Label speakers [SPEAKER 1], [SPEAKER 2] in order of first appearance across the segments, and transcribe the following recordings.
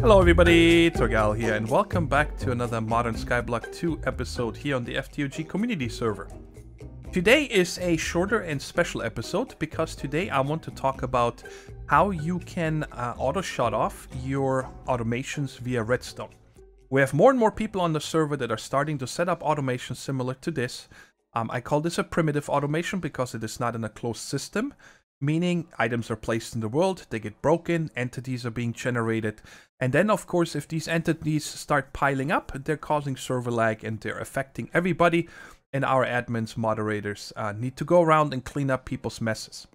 [SPEAKER 1] Hello everybody, Thorgal here and welcome back to another Modern Skyblock 2 episode here on the FTOG community server. Today is a shorter and special episode because today I want to talk about how you can uh, auto shut off your automations via Redstone. We have more and more people on the server that are starting to set up automations similar to this. Um, I call this a primitive automation because it is not in a closed system meaning items are placed in the world, they get broken, entities are being generated, and then of course if these entities start piling up, they're causing server lag and they're affecting everybody, and our admins, moderators uh, need to go around and clean up people's messes.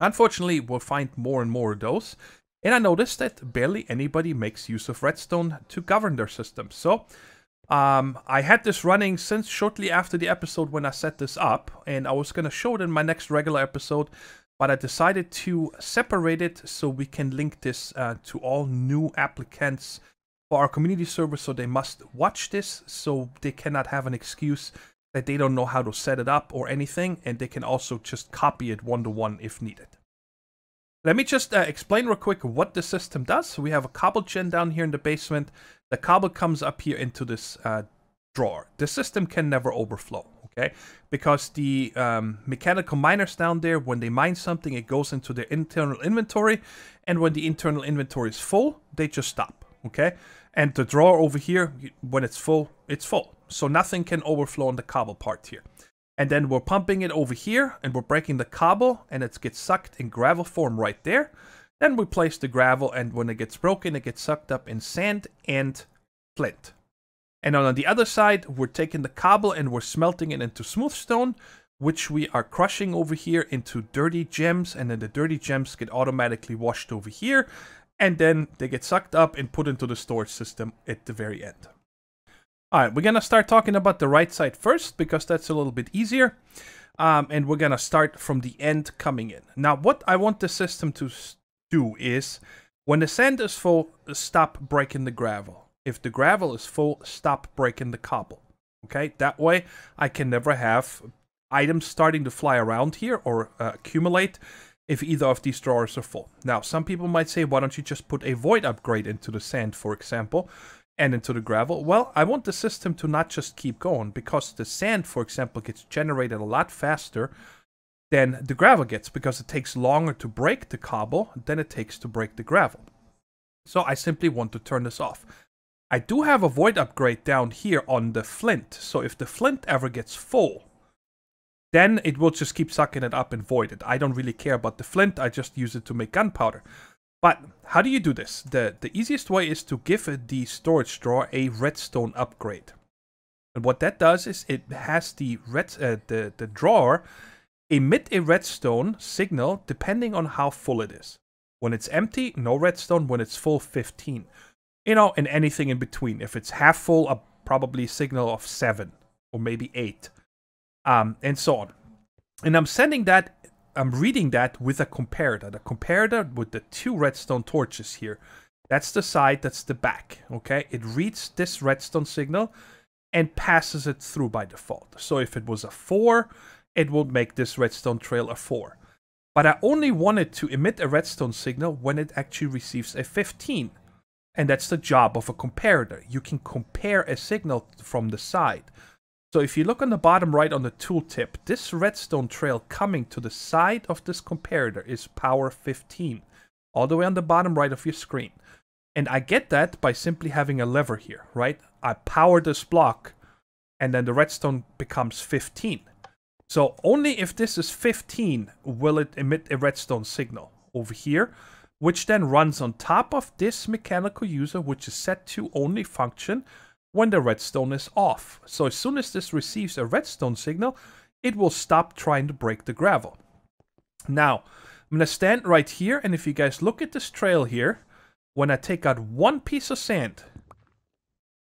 [SPEAKER 1] Unfortunately, we'll find more and more of those, and I noticed that barely anybody makes use of Redstone to govern their system. So um, I had this running since shortly after the episode when I set this up, and I was going to show it in my next regular episode, but I decided to separate it so we can link this uh, to all new applicants for our community server so they must watch this so they cannot have an excuse that they don't know how to set it up or anything and they can also just copy it one-to-one -one if needed. Let me just uh, explain real quick what the system does. We have a cobble gen down here in the basement. The cobble comes up here into this uh, drawer. The system can never overflow okay? Because the um, mechanical miners down there, when they mine something, it goes into their internal inventory, and when the internal inventory is full, they just stop, okay? And the drawer over here, when it's full, it's full. So nothing can overflow on the cobble part here. And then we're pumping it over here, and we're breaking the cobble, and it gets sucked in gravel form right there. Then we place the gravel, and when it gets broken, it gets sucked up in sand and flint. And on the other side, we're taking the cobble and we're smelting it into smooth stone, which we are crushing over here into dirty gems. And then the dirty gems get automatically washed over here. And then they get sucked up and put into the storage system at the very end. All right, we're going to start talking about the right side first because that's a little bit easier. Um, and we're going to start from the end coming in. Now, what I want the system to do is when the sand is full, stop breaking the gravel. If the gravel is full, stop breaking the cobble. Okay, that way I can never have items starting to fly around here or uh, accumulate if either of these drawers are full. Now, some people might say, why don't you just put a void upgrade into the sand, for example, and into the gravel? Well, I want the system to not just keep going because the sand, for example, gets generated a lot faster than the gravel gets because it takes longer to break the cobble than it takes to break the gravel. So I simply want to turn this off. I do have a void upgrade down here on the flint. So if the flint ever gets full, then it will just keep sucking it up and void it. I don't really care about the flint. I just use it to make gunpowder. But how do you do this? The, the easiest way is to give the storage drawer a redstone upgrade. And what that does is it has the, red, uh, the, the drawer emit a redstone signal depending on how full it is. When it's empty, no redstone. When it's full, 15 you know, and anything in between. If it's half full, a probably signal of seven or maybe eight, um, and so on. And I'm sending that, I'm reading that with a comparator. The comparator with the two redstone torches here. That's the side, that's the back, okay? It reads this redstone signal and passes it through by default. So if it was a 4, it will make this redstone trail a 4. But I only wanted to emit a redstone signal when it actually receives a 15. And that's the job of a comparator. You can compare a signal from the side. So if you look on the bottom right on the tooltip, this redstone trail coming to the side of this comparator is power 15, all the way on the bottom right of your screen. And I get that by simply having a lever here, right? I power this block, and then the redstone becomes 15. So only if this is 15 will it emit a redstone signal. Over here, which then runs on top of this mechanical user, which is set to only function when the redstone is off. So as soon as this receives a redstone signal, it will stop trying to break the gravel. Now, I'm going to stand right here, and if you guys look at this trail here, when I take out one piece of sand,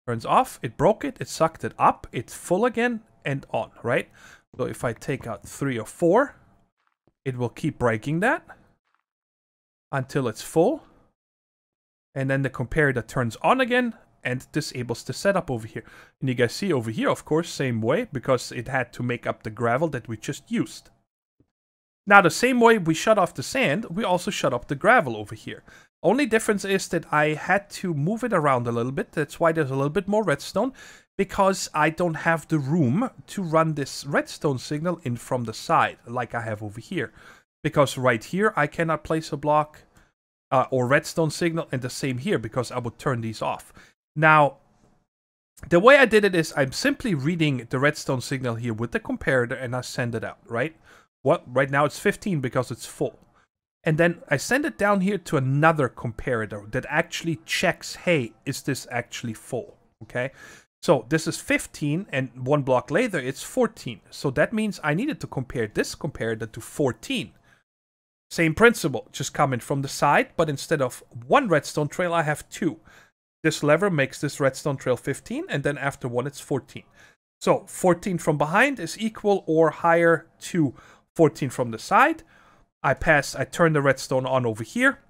[SPEAKER 1] turns off, it broke it, it sucked it up, it's full again, and on, right? So if I take out three or four, it will keep breaking that until it's full. And then the comparator turns on again and disables the setup over here. And you guys see over here, of course, same way, because it had to make up the gravel that we just used. Now, the same way we shut off the sand, we also shut off the gravel over here. Only difference is that I had to move it around a little bit. That's why there's a little bit more redstone because I don't have the room to run this redstone signal in from the side like I have over here. Because right here I cannot place a block uh, or redstone signal and the same here because I would turn these off. Now, the way I did it is I'm simply reading the redstone signal here with the comparator and I send it out, right? What right now it's 15 because it's full. And then I send it down here to another comparator that actually checks, hey, is this actually full? Okay. So this is 15 and one block later it's 14. So that means I needed to compare this comparator to 14. Same principle, just coming from the side, but instead of one redstone trail, I have two. This lever makes this redstone trail 15, and then after one, it's 14. So 14 from behind is equal or higher to 14 from the side. I pass, I turn the redstone on over here,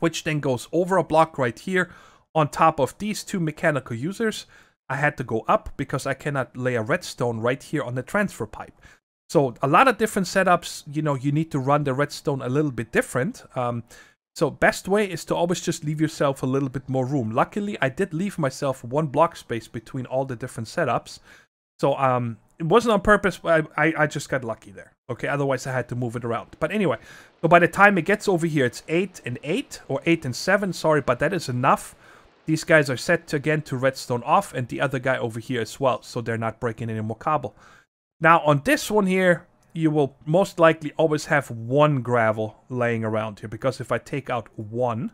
[SPEAKER 1] which then goes over a block right here on top of these two mechanical users. I had to go up because I cannot lay a redstone right here on the transfer pipe. So a lot of different setups, you know, you need to run the redstone a little bit different. Um, so best way is to always just leave yourself a little bit more room. Luckily, I did leave myself one block space between all the different setups. So um, it wasn't on purpose, but I, I, I just got lucky there. Okay, otherwise I had to move it around. But anyway, so by the time it gets over here, it's 8 and 8, or 8 and 7, sorry, but that is enough. These guys are set to, again to redstone off, and the other guy over here as well, so they're not breaking any more cobble. Now on this one here, you will most likely always have one gravel laying around here because if I take out one,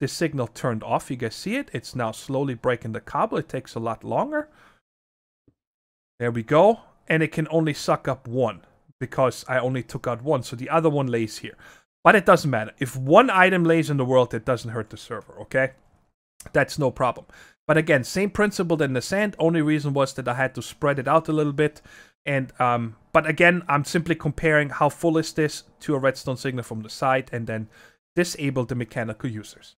[SPEAKER 1] the signal turned off. You guys see it? It's now slowly breaking the cobble. It takes a lot longer. There we go. And it can only suck up one because I only took out one. So the other one lays here. But it doesn't matter. If one item lays in the world, it doesn't hurt the server, okay? That's no problem. But again, same principle than the sand. Only reason was that I had to spread it out a little bit and um, but again, I'm simply comparing how full is this to a redstone signal from the side and then disable the mechanical users.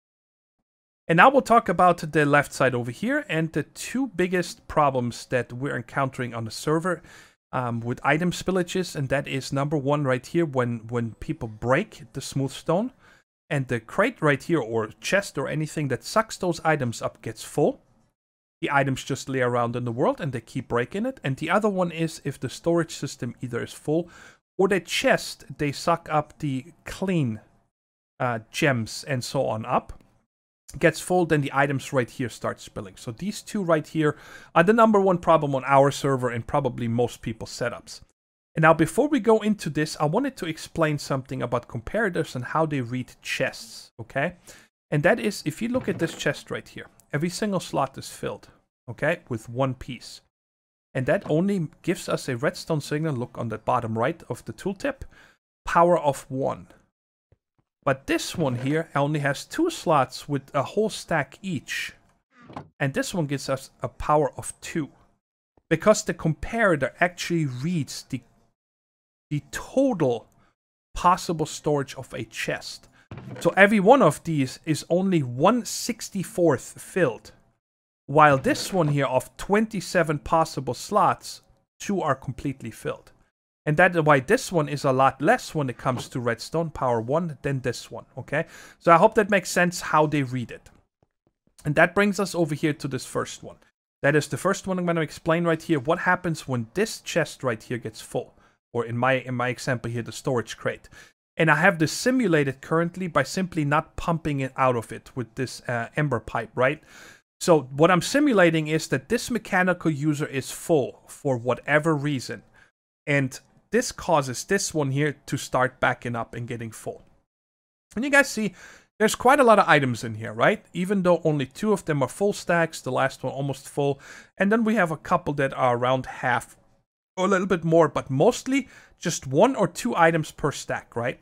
[SPEAKER 1] And now we'll talk about the left side over here and the two biggest problems that we're encountering on the server um, with item spillages. And that is number one right here when, when people break the smooth stone and the crate right here or chest or anything that sucks those items up gets full the items just lay around in the world and they keep breaking it. And the other one is if the storage system either is full or the chest, they suck up the clean uh, gems and so on up. Gets full, then the items right here start spilling. So these two right here are the number one problem on our server and probably most people's setups. And now before we go into this, I wanted to explain something about comparators and how they read chests, okay? And that is, if you look at this chest right here, every single slot is filled, okay, with one piece. And that only gives us a redstone signal, look on the bottom right of the tooltip, power of one. But this one here only has two slots with a whole stack each. And this one gives us a power of two. Because the comparator actually reads the, the total possible storage of a chest. So every one of these is only 1 64th filled. While this one here of 27 possible slots, two are completely filled. And that's why this one is a lot less when it comes to redstone power 1 than this one, okay? So I hope that makes sense how they read it. And that brings us over here to this first one. That is the first one I'm going to explain right here. What happens when this chest right here gets full? Or in my in my example here, the storage crate. And I have this simulated currently by simply not pumping it out of it with this uh, ember pipe, right? So what I'm simulating is that this mechanical user is full for whatever reason. And this causes this one here to start backing up and getting full. And you guys see, there's quite a lot of items in here, right? Even though only two of them are full stacks, the last one almost full. And then we have a couple that are around half a little bit more, but mostly just one or two items per stack, right?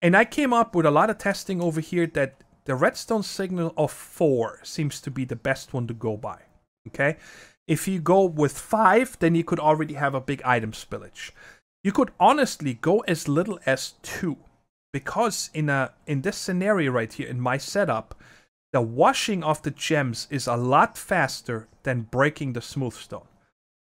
[SPEAKER 1] And I came up with a lot of testing over here that the redstone signal of 4 seems to be the best one to go by, okay? If you go with 5, then you could already have a big item spillage. You could honestly go as little as 2, because in, a, in this scenario right here, in my setup, the washing of the gems is a lot faster than breaking the smooth stone.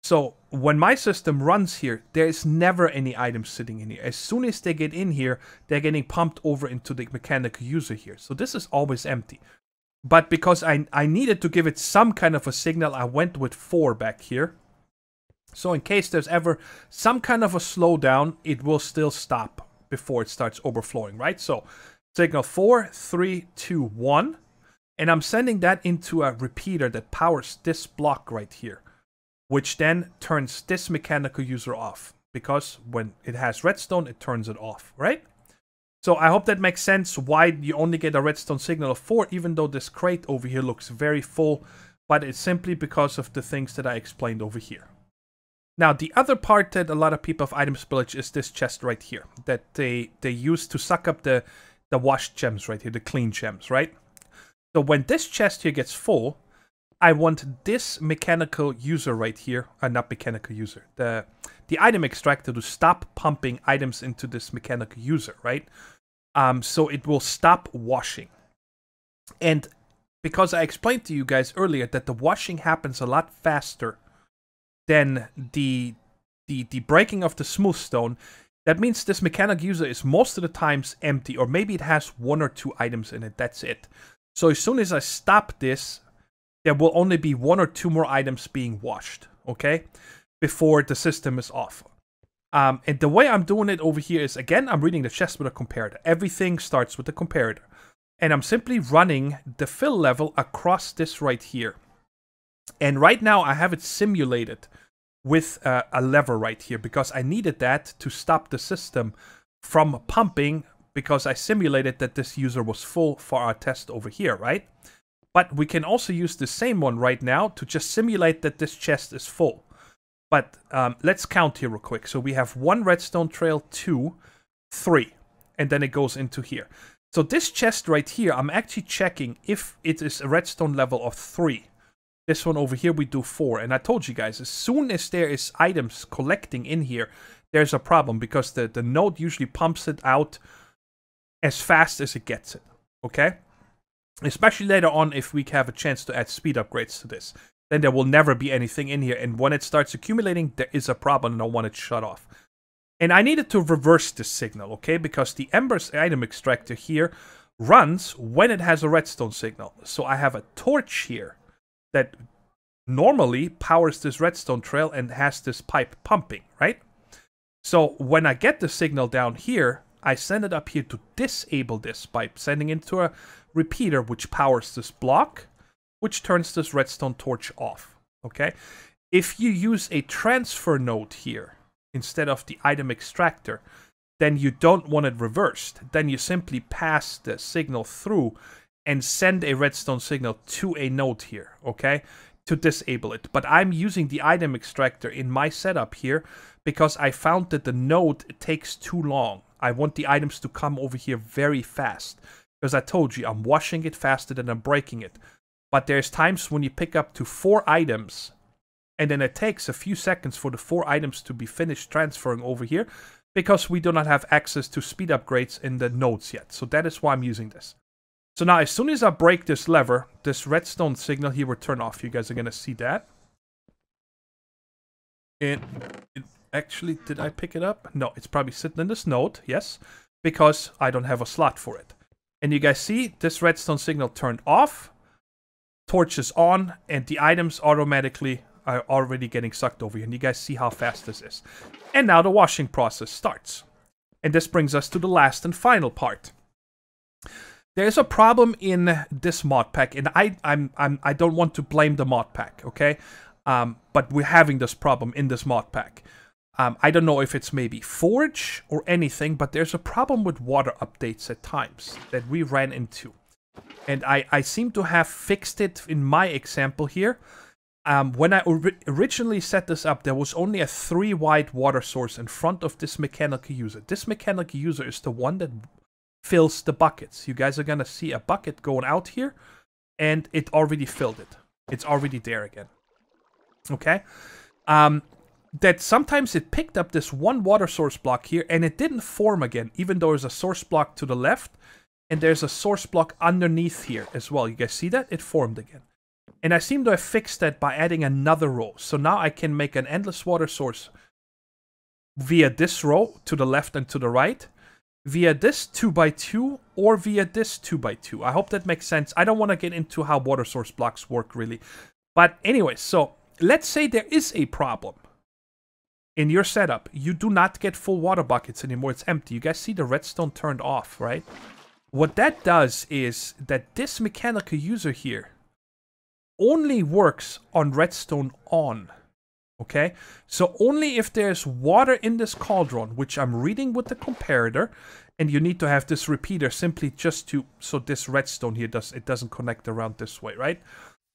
[SPEAKER 1] So when my system runs here, there is never any items sitting in here. As soon as they get in here, they're getting pumped over into the mechanical user here. So this is always empty. But because I, I needed to give it some kind of a signal, I went with 4 back here. So in case there's ever some kind of a slowdown, it will still stop before it starts overflowing, right? So signal 4, 3, 2, 1. And I'm sending that into a repeater that powers this block right here, which then turns this mechanical user off. Because when it has redstone, it turns it off, right? So I hope that makes sense why you only get a redstone signal of 4, even though this crate over here looks very full, but it's simply because of the things that I explained over here. Now, the other part that a lot of people of item spillage is this chest right here, that they, they use to suck up the, the washed gems right here, the clean gems, right? So when this chest here gets full, I want this mechanical user right here, uh, not mechanical user, the, the item extractor to stop pumping items into this mechanical user, right? Um, so it will stop washing. And because I explained to you guys earlier that the washing happens a lot faster than the the the breaking of the smooth stone, that means this mechanic user is most of the times empty, or maybe it has one or two items in it. That's it. So as soon as I stop this, there will only be one or two more items being washed. Okay, before the system is off. Um, and the way I'm doing it over here is, again, I'm reading the chest with a comparator. Everything starts with the comparator. And I'm simply running the fill level across this right here. And right now I have it simulated with uh, a lever right here because I needed that to stop the system from pumping because I simulated that this user was full for our test over here, right? But we can also use the same one right now to just simulate that this chest is full. But um, let's count here real quick. So we have one redstone trail, two, three, and then it goes into here. So this chest right here, I'm actually checking if it is a redstone level of three. This one over here, we do four. And I told you guys, as soon as there is items collecting in here, there's a problem because the, the node usually pumps it out as fast as it gets it. Okay? Especially later on if we have a chance to add speed upgrades to this then there will never be anything in here. And when it starts accumulating, there is a problem and I want it shut off. And I needed to reverse this signal, okay? Because the Embers item extractor here runs when it has a redstone signal. So I have a torch here that normally powers this redstone trail and has this pipe pumping, right? So when I get the signal down here, I send it up here to disable this by sending it to a repeater which powers this block which turns this redstone torch off, okay? If you use a transfer node here instead of the item extractor, then you don't want it reversed. Then you simply pass the signal through and send a redstone signal to a node here, okay? To disable it. But I'm using the item extractor in my setup here because I found that the node takes too long. I want the items to come over here very fast. Because I told you, I'm washing it faster than I'm breaking it. But there's times when you pick up to four items and then it takes a few seconds for the four items to be finished transferring over here because we do not have access to speed upgrades in the nodes yet. So that is why I'm using this. So now as soon as I break this lever, this redstone signal here will turn off. You guys are going to see that. It actually, did I pick it up? No, it's probably sitting in this node, yes, because I don't have a slot for it. And you guys see this redstone signal turned off torch is on and the items automatically are already getting sucked over here. And you guys see how fast this is. And now the washing process starts. And this brings us to the last and final part. There's a problem in this mod pack, and I I'm, I'm I don't want to blame the mod pack, okay? Um, but we're having this problem in this mod pack. Um, I don't know if it's maybe Forge or anything, but there's a problem with water updates at times that we ran into. And I, I seem to have fixed it in my example here. Um, when I or originally set this up, there was only a three wide water source in front of this mechanical user. This mechanical user is the one that fills the buckets. You guys are going to see a bucket going out here, and it already filled it. It's already there again. Okay? Um, that sometimes it picked up this one water source block here, and it didn't form again, even though there's a source block to the left and there's a source block underneath here as well. You guys see that? It formed again. And I seem to have fixed that by adding another row. So now I can make an endless water source via this row to the left and to the right, via this 2x2, or via this 2x2. I hope that makes sense. I don't want to get into how water source blocks work really. But anyway, so let's say there is a problem in your setup. You do not get full water buckets anymore. It's empty. You guys see the redstone turned off, right? What that does is that this mechanical user here only works on redstone on. Okay, so only if there's water in this cauldron, which I'm reading with the comparator, and you need to have this repeater simply just to so this redstone here does it doesn't connect around this way, right?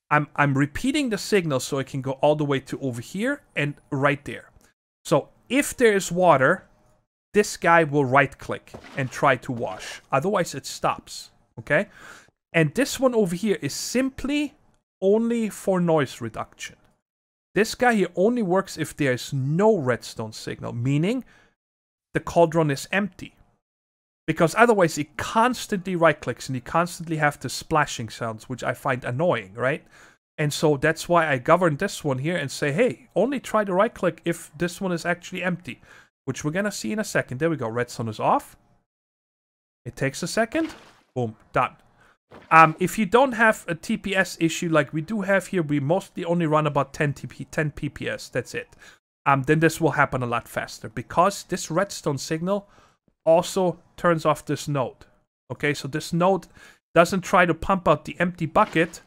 [SPEAKER 1] I'm I'm repeating the signal so it can go all the way to over here and right there. So if there is water, this guy will right click and try to wash. Otherwise it stops. Okay? And this one over here is simply only for noise reduction. This guy here only works if there is no redstone signal, meaning the cauldron is empty. Because otherwise it constantly right clicks and you constantly have the splashing sounds, which I find annoying, right? And so that's why I govern this one here and say, hey, only try to right click if this one is actually empty, which we're gonna see in a second. There we go, redstone is off. It takes a second, boom, done. Um, if you don't have a TPS issue like we do have here, we mostly only run about 10 TP, 10 PPS. That's it. Um, then this will happen a lot faster because this redstone signal also turns off this node. Okay, so this node doesn't try to pump out the empty bucket,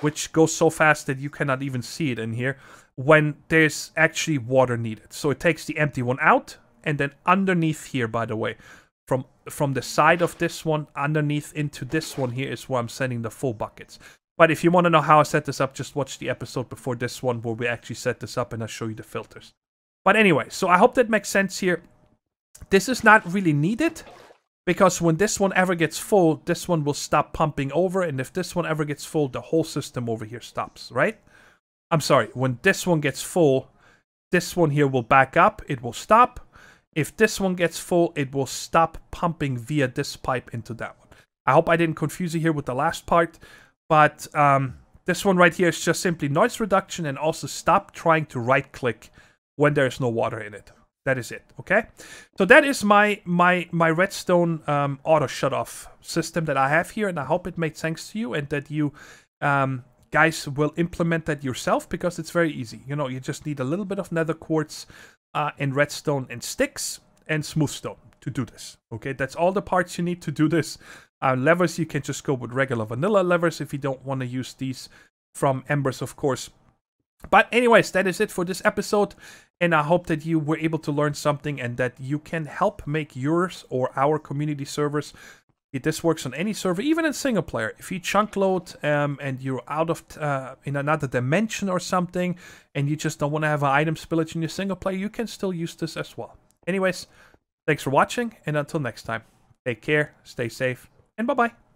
[SPEAKER 1] which goes so fast that you cannot even see it in here, when there's actually water needed. So it takes the empty one out, and then underneath here, by the way, from from the side of this one underneath into this one here is where I'm sending the full buckets. But if you want to know how I set this up, just watch the episode before this one where we actually set this up and I show you the filters. But anyway, so I hope that makes sense here. This is not really needed because when this one ever gets full, this one will stop pumping over. And if this one ever gets full, the whole system over here stops, right? I'm sorry, when this one gets full, this one here will back up, it will stop. If this one gets full, it will stop pumping via this pipe into that one. I hope I didn't confuse you here with the last part, but um, this one right here is just simply noise reduction and also stop trying to right click when there's no water in it. That is it, okay? So that is my my my redstone um, auto shut off system that I have here, and I hope it made sense to you and that you um, guys will implement that yourself because it's very easy. You know, you just need a little bit of nether quartz, uh, and redstone and sticks and smooth stone to do this. Okay, that's all the parts you need to do this. Uh, levers, you can just go with regular vanilla levers if you don't want to use these from embers, of course. But anyways, that is it for this episode. And I hope that you were able to learn something and that you can help make yours or our community servers this works on any server, even in single player. If you chunk load um, and you're out of uh, in another dimension or something, and you just don't want to have an item spillage in your single player, you can still use this as well. Anyways, thanks for watching, and until next time, take care, stay safe, and bye bye.